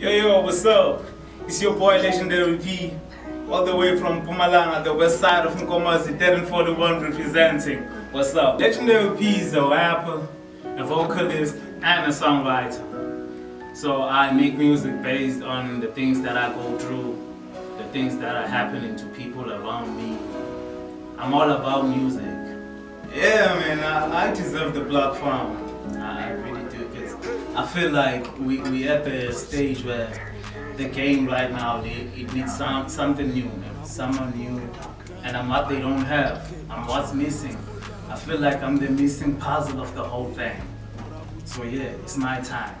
Yo, yo, what's up? It's your boy Legendary P, all the way from Mpumalanga, the west side of Nkomazi, 1041 representing. What's up? Legendary P is a rapper, a vocalist, and a songwriter. So I make music based on the things that I go through, the things that are happening to people around me. I'm all about music. Yeah, man, I, I deserve the platform. I, really do, because I feel like we, we at the stage where the game right now, it, it needs some, something new, someone new. And I'm what they don't have. I'm what's missing. I feel like I'm the missing puzzle of the whole thing. So yeah, it's my time.